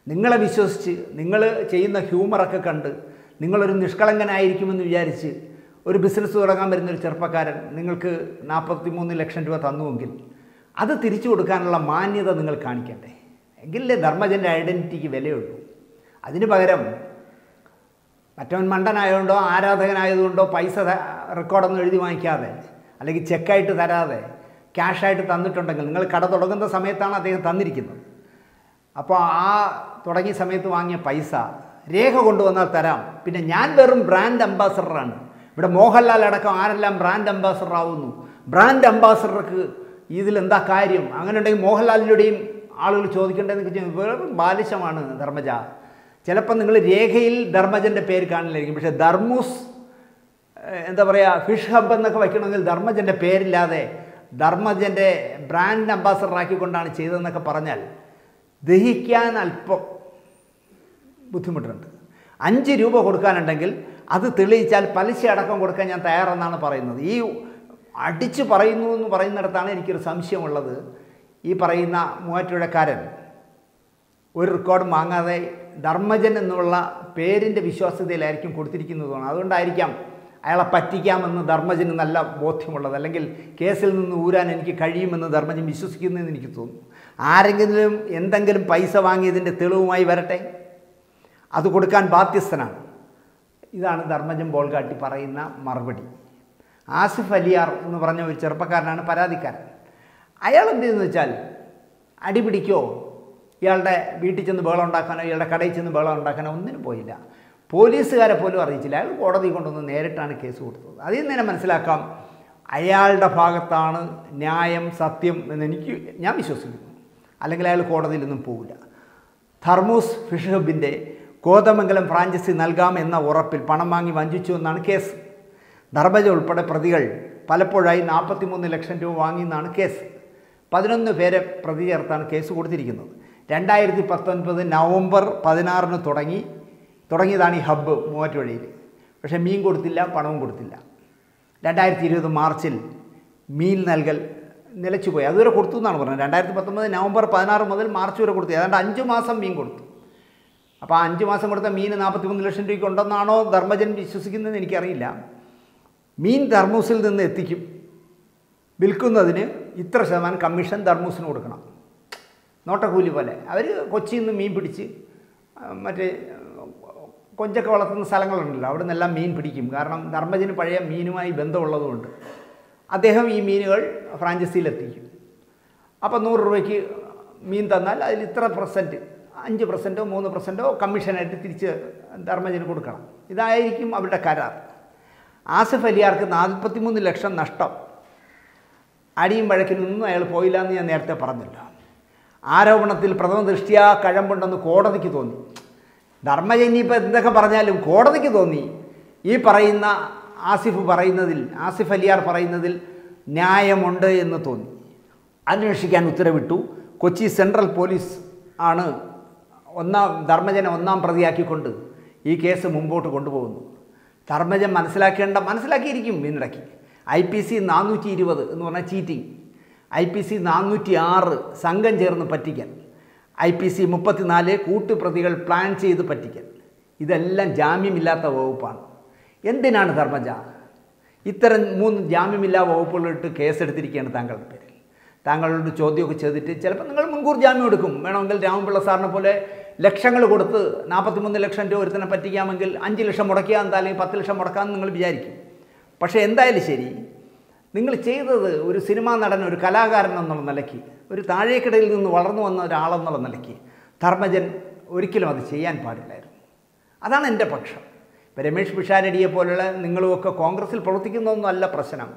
നിങ്ങളെ വിശ്വസിച്ച് നിങ്ങൾ ചെയ്യുന്ന ഹ്യൂമറൊക്കെ കണ്ട് നിങ്ങളൊരു നിഷ്കളങ്കനായിരിക്കുമെന്ന് വിചാരിച്ച് ഒരു ബിസിനസ് തുടങ്ങാൻ വരുന്ന ഒരു ചെറുപ്പക്കാരൻ നിങ്ങൾക്ക് നാൽപ്പത്തി മൂന്ന് ലക്ഷം രൂപ തന്നുവെങ്കിൽ അത് തിരിച്ചു കൊടുക്കാനുള്ള മാന്യത നിങ്ങൾ കാണിക്കണ്ടേ എങ്കിലേ ധർമ്മജന്റെ ഐഡന്റിറ്റിക്ക് വിലയുള്ളൂ. അതിന് പകരം മറ്റവൻ മണ്ടനായതുകൊണ്ടോ ആരാധകനായതുകൊണ്ടോ പൈസ റെക്കോർഡൊന്നും എഴുതി വാങ്ങിക്കാതെ അല്ലെങ്കിൽ ചെക്കായിട്ട് തരാതെ ക്യാഷായിട്ട് തന്നിട്ടുണ്ടെങ്കിൽ നിങ്ങൾ കട തുടങ്ങുന്ന സമയത്താണ് അദ്ദേഹം തന്നിരിക്കുന്നത്. അപ്പോൾ ആ തുടങ്ങിയ സമയത്ത് വാങ്ങിയ പൈസ രേഖ കൊണ്ടുവന്നാൽ തരാം. പിന്നെ ഞാൻ വെറും ബ്രാൻഡ് അംബാസഡറാണ് ഇവിടെ മോഹൻലാൽ അടക്കം ആരെല്ലാം ബ്രാൻഡ് അംബാസഡർ ആവുന്നു? ബ്രാൻഡ് അംബാസഡർക്ക് ഇതിലെന്താ കാര്യം? അങ്ങനെ ഉണ്ടെങ്കിൽ മോഹൻലാലിലൂടെയും ആളുകൾ ചോദിക്കേണ്ടതെന്ന് വെച്ചാൽ വെറും ബാലിശമാണ് ധർമ്മജ. ചിലപ്പോൾ നിങ്ങൾ രേഖയിൽ ധർമ്മജന്റെ പേര് കാണില്ലായിരിക്കും. പക്ഷേ ധർമ്മൂസ് എന്താ പറയുക ഫിഷ് ഹബ് എന്നൊക്കെ വയ്ക്കണമെങ്കിൽ ധർമ്മജന്റെ പേരില്ലാതെ ധർമ്മജന്റെ ബ്രാൻഡ് അംബാസഡർ ആക്കിക്കൊണ്ടാണ് ചെയ്തതെന്നൊക്കെ പറഞ്ഞാൽ ദഹിക്കാൻ അല്പം ബുദ്ധിമുട്ടുണ്ട്. അഞ്ച് രൂപ കൊടുക്കാനുണ്ടെങ്കിൽ അത് തെളിയിച്ചാൽ പലിശ അടക്കം കൊടുക്കാൻ ഞാൻ തയ്യാറെന്നാണ് പറയുന്നത്. ഈ അടിച്ചു പറയുന്നു എന്ന് പറയുന്നിടത്താണ് എനിക്കൊരു സംശയമുള്ളത്. ഈ പറയുന്ന മൂവാറ്റുപുഴക്കാരൻ ഒരു റെക്കോർഡ് വാങ്ങാതെ ധർമ്മജൻ എന്നുള്ള പേരിന്റെ വിശ്വാസ്യതയിലായിരിക്കും കൊടുത്തിരിക്കുന്നതാണ് അതുകൊണ്ടായിരിക്കാം അയാളെ പറ്റിക്കാമെന്ന് ധർമ്മജന് നല്ല ബോധ്യമുള്ളത്. അല്ലെങ്കിൽ കേസിൽ നിന്ന് ഊരാൻ എനിക്ക് കഴിയുമെന്ന് ധർമ്മജൻ വിശ്വസിക്കുന്നതെന്ന് എനിക്ക് തോന്നുന്നു. ആരെങ്കിലും എന്തെങ്കിലും പൈസ വാങ്ങിയതിന്റെ തെളിവുമായി വരട്ടെ? അത് കൊടുക്കാൻ ബാധ്യസ്ഥനാണ്. ഇതാണ് ധർമ്മജൻ ബോൾഗാട്ടി പറയുന്ന മറുപടി. ആസിഫ് അലിയാർ എന്ന് പറഞ്ഞ ഒരു ചെറുപ്പക്കാരനാണ് പരാതിക്കാരൻ. അയാൾ എന്ത് ചെയ്യുന്നു വെച്ചാൽ അടിപിടിക്കോ ഇയാളുടെ വീട്ടിൽ ചെന്ന് ബഹളം ഉണ്ടാക്കാനോ ഇയാളുടെ കടയിൽ ചെന്ന് ബഹളം ഉണ്ടാക്കാനോ ഒന്നിനും പോയില്ല. പോലീസുകാരെ പോലും അറിയിച്ചില്ല. അയാൾ കോടതി കൊണ്ടുവന്ന് നേരിട്ടാണ് കേസ് കൊടുത്തത്. അതിൽ നിന്ന് തന്നെ മനസ്സിലാക്കാം അയാളുടെ ഭാഗത്താണ് ന്യായം സത്യം എന്ന് എനിക്ക് ഞാൻ വിശ്വസിക്കുന്നു. അല്ലെങ്കിൽ അയാൾ കോടതിയിലൊന്നും പോവില്ല. ധർമ്മൂസ് ഫിഷ് ഹബിന്റെ കോതമംഗലം ഫ്രാഞ്ചൈസി നൽകാം എന്ന ഉറപ്പിൽ പണം വാങ്ങി വഞ്ചിച്ചു എന്നാണ് കേസ്. ധർമ്മജ ഉൾപ്പെടെ പ്രതികൾ പലപ്പോഴായി നാൽപ്പത്തിമൂന്ന് ലക്ഷം രൂപ വാങ്ങിയെന്നാണ് കേസ്. പതിനൊന്ന് പേരെ പ്രതി ചേർത്താണ് കേസ് കൊടുത്തിരിക്കുന്നത്. രണ്ടായിരത്തി പത്തൊൻപത് നവംബർ പതിനാറിന് തുടങ്ങി തുടങ്ങിയതാണ് ഈ ഹബ്ബ് മൂവാറ്റുപുഴയിൽ. പക്ഷേ മീൻ കൊടുത്തില്ല പണവും കൊടുത്തില്ല. രണ്ടായിരത്തി ഇരുപത് മാർച്ചിൽ മീൻ നൽകൽ നിലച്ചു പോയി അതുവരെ കൊടുത്തു എന്നാണ് പറഞ്ഞത്. രണ്ടായിരത്തി പത്തൊമ്പത് നവംബർ പതിനാറ് മുതൽ മാർച്ച് വരെ കൊടുത്തു. ഏതാണ്ട് അഞ്ച് മാസം മീൻ കൊടുത്തു. അപ്പോൾ അഞ്ച് മാസം കൊടുത്ത മീൻ നാൽപ്പത്തിമൂന്ന് ലക്ഷം രൂപയ്ക്ക് ഉണ്ടെന്നാണോ ധർമ്മജൻ വിശ്വസിക്കുന്നതെന്ന് എനിക്കറിയില്ല. മീൻ ധർമ്മൂസിൽ നിന്ന് എത്തിക്കും. വിൽക്കുന്നതിന് ഇത്ര ശതമാനം കമ്മീഷൻ ധർമ്മൂസിന് കൊടുക്കണം. നോട്ടക്കൂലി പോലെ. അവർ കൊച്ചിയിൽ നിന്ന് മീൻ പിടിച്ച് മറ്റേ കൊഞ്ചൊക്കെ വളർത്തുന്ന സ്ഥലങ്ങളുണ്ടല്ലോ. അവിടെ നിന്നെല്ലാം മീൻ പിടിക്കും. കാരണം ധർമ്മജന് പഴയ മീനുമായി ബന്ധമുള്ളതുകൊണ്ട് അദ്ദേഹം ഈ മീനുകൾ ഫ്രാഞ്ചൈസിയിലെത്തിക്കും. അപ്പോൾ നൂറ് രൂപയ്ക്ക് മീൻ തന്നാൽ അതിൽ ഇത്ര പെർസെന്റ് അഞ്ച് പെർസെന്റോ മൂന്ന് പെർസെന്റോ കമ്മീഷനായിട്ട് തിരിച്ച് ധർമ്മജന് കൊടുക്കണം. ഇതായിരിക്കും അവരുടെ കരാർ. ആസിഫ് അലിയാർക്ക് നാൽപ്പത്തിമൂന്ന് ലക്ഷം നഷ്ടം. അടിയും വഴക്കിൽ നിന്നും അയാൾ പോയില്ല എന്ന് ഞാൻ നേരത്തെ പറഞ്ഞല്ലോ. ആരോപണത്തിൽ പ്രഥമ ദൃഷ്ടിയാ കഴമ്പുണ്ടെന്ന് കോടതിക്ക് തോന്നി. ധർമ്മജനി ഇപ്പോൾ എന്തൊക്കെ പറഞ്ഞാലും കോടതിക്ക് തോന്നി. ഈ പറയുന്ന ആസിഫ് പറയുന്നതിൽ ആസിഫ് അലിയാർ പറയുന്നതിൽ ന്യായമുണ്ട് എന്ന് തോന്നി. അന്വേഷിക്കാൻ ഉത്തരവിട്ടു. കൊച്ചി സെൻട്രൽ പോലീസ് ആണ് ഒന്നാം ധർമ്മജനെ ഒന്നാം പ്രതിയാക്കിക്കൊണ്ട് ഈ കേസ് മുമ്പോട്ട് കൊണ്ടുപോകുന്നു. ധർമ്മജൻ മനസ്സിലാക്കേണ്ട മനസ്സിലാക്കിയിരിക്കും ഇതിനിടയ്ക്ക് ഐ പി സി നാനൂറ്റി ഇരുപത് എന്ന് പറഞ്ഞാൽ ചീറ്റിംഗ്. ഐ പി സി നാനൂറ്റി ആറ് സംഘം ചേർന്ന് പറ്റിക്കൽ. ഐ പി സി മുപ്പത്തിനാല് കൂട്ടുപ്രതികൾ പ്ലാൻ ചെയ്ത് പറ്റിക്കൽ. ഇതെല്ലാം ജാമ്യമില്ലാത്ത വകുപ്പാണ്. എന്തിനാണ് ധർമ്മജ? ഇത്തരം മൂന്ന് ജാമ്യമില്ലാ വകുപ്പുകളിട്ട് കേസെടുത്തിരിക്കുകയാണ് താങ്കളുടെ പേരിൽ. താങ്കളോട് ചോദ്യമൊക്കെ ചെയ്തിട്ട് ചിലപ്പോൾ നിങ്ങൾ മുൻകൂർ ജാമ്യം എടുക്കും. വേണമെങ്കിൽ രാമപിള്ള സാറിനെ പോലെ ലക്ഷങ്ങൾ കൊടുത്ത് നാൽപ്പത്തിമൂന്ന് ലക്ഷം രൂപ ഒരുത്തനെ പറ്റിക്കാമെങ്കിൽ അഞ്ച് ലക്ഷം മുടക്കുക എന്താ? അല്ലെങ്കിൽ പത്ത് ലക്ഷം മുടക്കാമെന്ന് നിങ്ങൾ വിചാരിക്കും. പക്ഷേ എന്തായാലും ശരി നിങ്ങൾ ചെയ്തത് ഒരു സിനിമാ നടൻ ഒരു കലാകാരൻ എന്നുള്ള നിലയ്ക്ക് ഒരു താഴേക്കിടയിൽ നിന്ന് വളർന്നു വന്ന ഒരാളെന്നുള്ള നിലയ്ക്ക് ധർമ്മജൻ ഒരിക്കലും അത് ചെയ്യാൻ പാടില്ലായിരുന്നു. അതാണ് എന്റെ പക്ഷം. ഇപ്പം രമേഷ് പിഷാരടിയെ പോലുള്ള നിങ്ങളുമൊക്കെ കോൺഗ്രസ്സിൽ പ്രവർത്തിക്കുന്നതൊന്നും അല്ല പ്രശ്നം.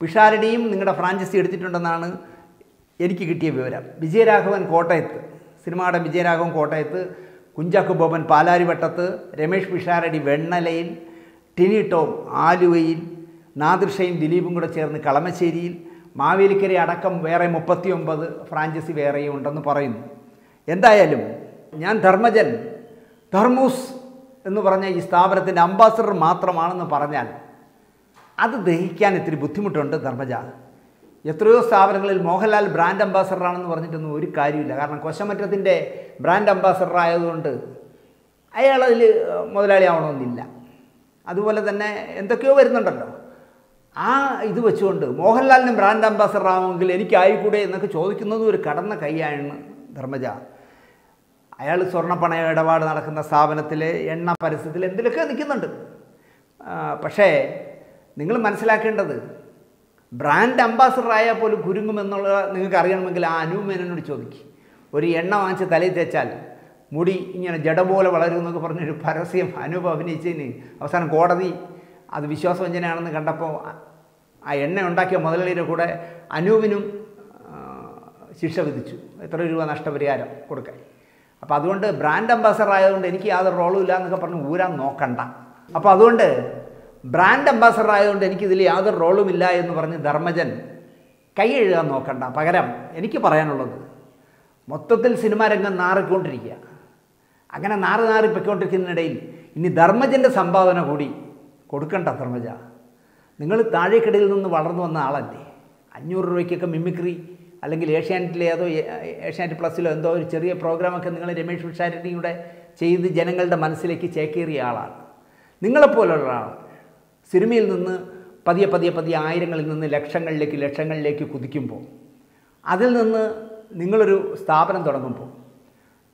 പിഷാരടിയും നിങ്ങളുടെ ഫ്രാഞ്ചൈസി എടുത്തിട്ടുണ്ടെന്നാണ് എനിക്ക് കിട്ടിയ വിവരം. വിജയരാഘവൻ കോട്ടയത്ത് സിനിമാടൻ വിജയരാഘവൻ കോട്ടയത്ത് കുഞ്ചാക്കു ബോബൻ പാലാരിവട്ടത്ത് രമേഷ് പിഷാരടി വെണ്ണലയിൽ ടിനി ടോം ആലുവയിൽ നാദിർഷയും ദിലീപും കൂടെ ചേർന്ന് കളമശ്ശേരിയിൽ മാവേലിക്കര അടക്കം വേറെ മുപ്പത്തി ഒമ്പത് ഫ്രാഞ്ചൈസി വേറെയും ഉണ്ടെന്ന് പറയുന്നു. എന്തായാലും ഞാൻ ധർമ്മജൻ ധർമ്മൂസ് എന്ന് പറഞ്ഞ ഈ സ്ഥാപനത്തിന്റെ അംബാസഡർ മാത്രമാണെന്ന് പറഞ്ഞാൽ അത് ദഹിക്കാൻ ഇത്തിരി ബുദ്ധിമുട്ടുണ്ട് ധർമ്മജ. എത്രയോ സ്ഥാപനങ്ങളിൽ മോഹൻലാൽ ബ്രാൻഡ് അംബാസഡർ ആണെന്ന് പറഞ്ഞിട്ടൊന്നും ഒരു കാര്യമില്ല കാരണം കൊശമറ്റത്തിന്റെ ബ്രാൻഡ് അംബാസഡർ ആയതുകൊണ്ട് അയാൾ അതിൽ മുതലാളിയാവണമെന്നില്ല. അതുപോലെ തന്നെ എന്തൊക്കെയോ വരുന്നുണ്ടല്ലോ. ആ ഇത് വെച്ചുകൊണ്ട് മോഹൻലാലിന് ബ്രാൻഡ് അംബാസഡർ ആവുമെങ്കിൽ എനിക്കായിക്കൂടെ എന്നൊക്കെ ചോദിക്കുന്നതും ഒരു കടന്ന കൈയാണ് ധർമ്മജ. അയാൾ സ്വർണപ്പണയ ഇടപാട് നടക്കുന്ന സ്ഥാപനത്തിൽ എണ്ണ പരസ്യത്തിൽ എന്തിലൊക്കെ നിൽക്കുന്നുണ്ട്. പക്ഷേ നിങ്ങൾ മനസ്സിലാക്കേണ്ടത് ബ്രാൻഡ് അംബാസഡർ ആയാൽ പോലും കുരുങ്ങുമെന്നുള്ള നിങ്ങൾക്ക് അറിയണമെങ്കിൽ ആ അനുമേനോട് ചോദിക്കും. ഒരു എണ്ണ വാങ്ങിച്ച് തലയിൽ തേച്ചാൽ മുടി ഇങ്ങനെ ജഡ പോലെ വളരുമെന്നൊക്കെ പറഞ്ഞൊരു പരസ്യം അനൂപ് അഭിനയിച്ചതിന് അവസാനം കോടതി അത് വിശ്വാസവഞ്ചനയാണെന്ന് കണ്ടപ്പോൾ ആ- എണ്ണ ഉണ്ടാക്കിയ മുതലാളിയുടെ കൂടെ അനൂപിനും ശിക്ഷ വിധിച്ചു. എത്ര രൂപ നഷ്ടപരിഹാരം കൊടുക്കാൻ. അപ്പോൾ അതുകൊണ്ട് ബ്രാൻഡ് അംബാസഡർ ആയതുകൊണ്ട് എനിക്ക് യാതൊരു റോളും ഇല്ല എന്നൊക്കെ പറഞ്ഞ് ഊരാൻ നോക്കണ്ട. അപ്പോൾ അതുകൊണ്ട് ബ്രാൻഡ് അംബാസഡർ ആയതുകൊണ്ട് എനിക്കിതിൽ യാതൊരു റോളും ഇല്ല എന്ന് പറഞ്ഞ് ധർമ്മജൻ കൈ എഴുതാൻ നോക്കണ്ട. പകരം എനിക്ക് പറയാനുള്ളത് മൊത്തത്തിൽ സിനിമാ രംഗം നാറിക്കൊണ്ടിരിക്കുക. അങ്ങനെ നാറി നാറി പൊയ്ക്കൊണ്ടിരിക്കുന്നതിനിടയിൽ ഇനി ധർമ്മജന്റെ സംഭാവന കൂടി കൊടുക്കണ്ട ധർമ്മജ. നിങ്ങൾ താഴേക്കിടയിൽ നിന്ന് വളർന്നു വന്ന ആളല്ലേ? അഞ്ഞൂറ് രൂപയ്ക്കൊക്കെ മിമിക്രി അല്ലെങ്കിൽ ഏഷ്യാനെറ്റിലെ ഏതോ ഏഷ്യാനെറ്റ് പ്ലസ്സിലോ എന്തോ ഒരു ചെറിയ പ്രോഗ്രാമൊക്കെ നിങ്ങൾ രമേഷ് പിഷാരടിയുടെ ചെയ്ത് ജനങ്ങളുടെ മനസ്സിലേക്ക് ചേക്കേറിയ ആളാണ്. നിങ്ങളെപ്പോലുള്ള ആൾ സിനിമയിൽ നിന്ന് പതിയെ പതിയെ പതിയെ ആയിരങ്ങളിൽ നിന്ന് ലക്ഷങ്ങളിലേക്ക് ലക്ഷങ്ങളിലേക്ക് കുതിക്കുമ്പോൾ അതിൽ നിന്ന് നിങ്ങളൊരു സ്ഥാപനം തുടങ്ങുമ്പോൾ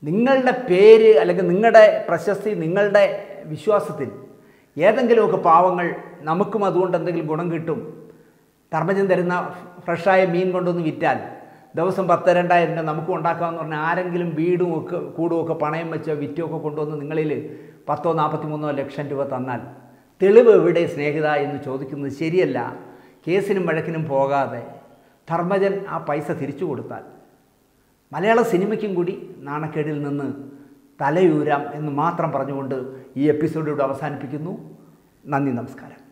നിങ്ങളുടെ പേര് അല്ലെങ്കിൽ നിങ്ങളുടെ പ്രശസ്തി നിങ്ങളുടെ വിശ്വാസത്തിൽ ഏതെങ്കിലുമൊക്കെ പാവങ്ങൾ നമുക്കും അതുകൊണ്ട് എന്തെങ്കിലും ഗുണം കിട്ടും. ധർമ്മജൻ തരുന്ന ഫ്രഷായ മീൻ കൊണ്ടൊന്ന് വിറ്റാൽ ദിവസം പത്ത് രണ്ടായിരം രൂപ നമുക്കും ഉണ്ടാക്കാമെന്ന് പറഞ്ഞാൽ ആരെങ്കിലും വീടും ഒക്കെ കൂടുമൊക്കെ പണയം വെച്ചോ വിറ്റോ ഒക്കെ കൊണ്ടുവന്ന് നിങ്ങളിൽ പത്തോ നാൽപ്പത്തി മൂന്നോ ലക്ഷം രൂപ തന്നാൽ തെളിവ് എവിടെ സ്നേഹിത എന്ന് ചോദിക്കുന്നത് ശരിയല്ല. കേസിനും വഴക്കിനും പോകാതെ ധർമ്മജൻ ആ പൈസ തിരിച്ചു കൊടുത്താൽ. മലയാള സിനിമയ്ക്കും കൂടി നാണക്കേടിൽ നിന്ന് തലയൂരാം എന്ന് മാത്രം പറഞ്ഞുകൊണ്ട് ഈ എപ്പിസോഡ് ഇവിടെ അവസാനിപ്പിക്കുന്നു. നന്ദി നമസ്കാരം.